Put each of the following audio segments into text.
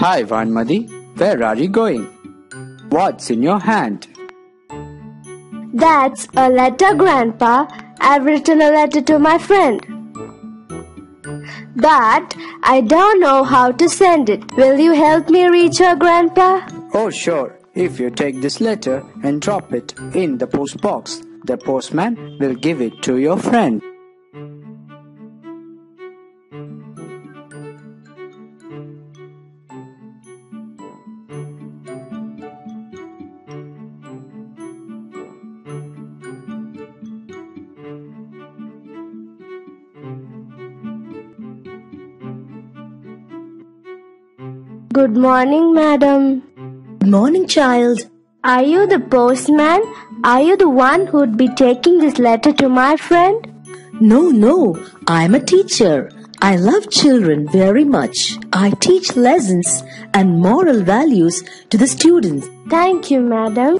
Hi, Vanmadi. Where are you going? What's in your hand? That's a letter, Grandpa. I've written a letter to my friend. But I don't know how to send it. Will you help me reach her, Grandpa? Oh, sure. If you take this letter and drop it in the post box, the postman will give it to your friend. Good morning, madam. Good morning, child. Are you the postman? Are you the one who'd be taking this letter to my friend? No, no, I'm a teacher. I love children very much. I teach lessons and moral values to the students. Thank you, madam.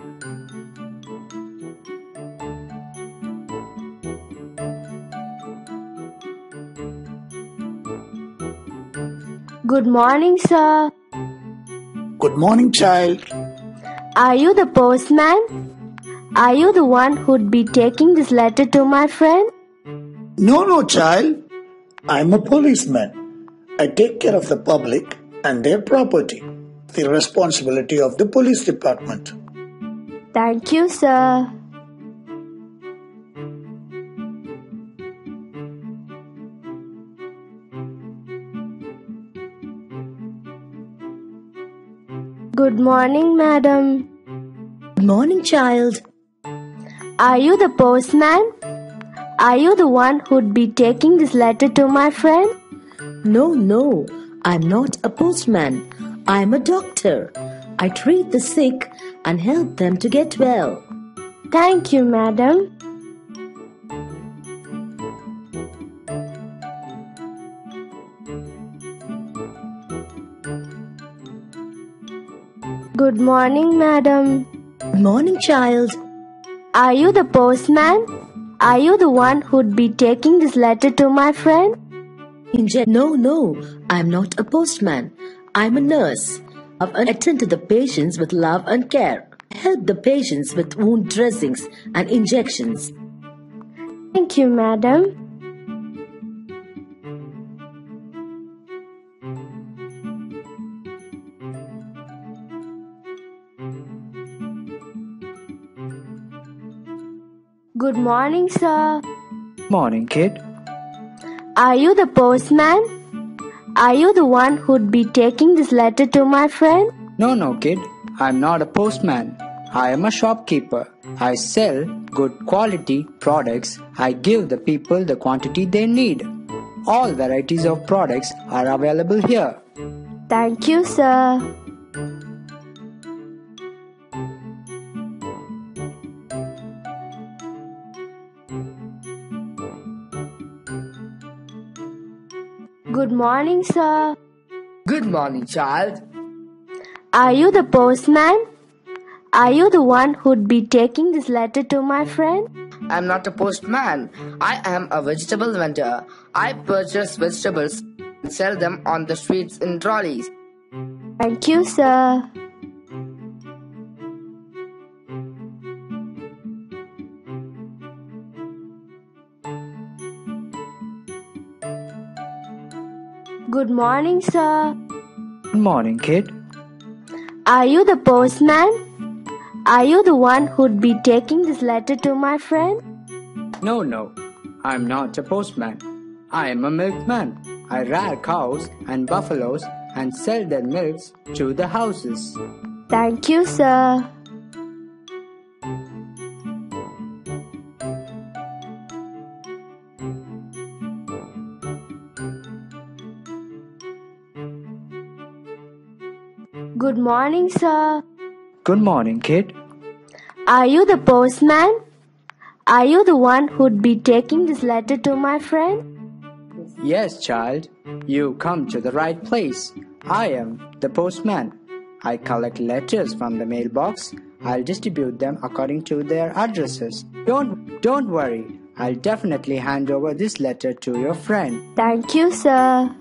Good morning, sir. Good morning, child. Are you the postman? Are you the one who'd be taking this letter to my friend? No, no, child. I'm a policeman. I take care of the public and their property. The responsibility of the police department. Thank you, sir. Good morning, madam. Good morning, child. Are you the postman? Are you the one who'd be taking this letter to my friend? No, no, I'm not a postman. I'm a doctor. I treat the sick and help them to get well. Thank you, madam. Good morning, madam. Good morning, child. Are you the postman? Are you the one who'd be taking this letter to my friend? No, no, I'm not a postman. I'm a nurse. I attend to the patients with love and care. Help the patients with wound dressings and injections. Thank you, madam. Good morning, sir. Morning, kid. Are you the postman? Are you the one who'd be taking this letter to my friend? No, no, kid. I'm not a postman. I am a shopkeeper. I sell good quality products. I give the people the quantity they need. All varieties of products are available here. Thank you, sir. Good morning, sir. Good morning, child. Are you the postman? Are you the one who'd be taking this letter to my friend? I'm not a postman. I am a vegetable vendor. I purchase vegetables and sell them on the streets in trolleys. Thank you, sir. Good morning, sir. Good morning, kid. Are you the postman? Are you the one who'd be taking this letter to my friend? No, no. I'm not a postman. I am a milkman. I rear cows and buffaloes and sell their milks to the houses. Thank you, sir. Good morning, sir. Good morning, kid. Are you the postman? Are you the one who'd be taking this letter to my friend? Yes, child. You come to the right place. I am the postman. I collect letters from the mailbox. I'll distribute them according to their addresses. Don't don't worry. I'll definitely hand over this letter to your friend. Thank you, sir.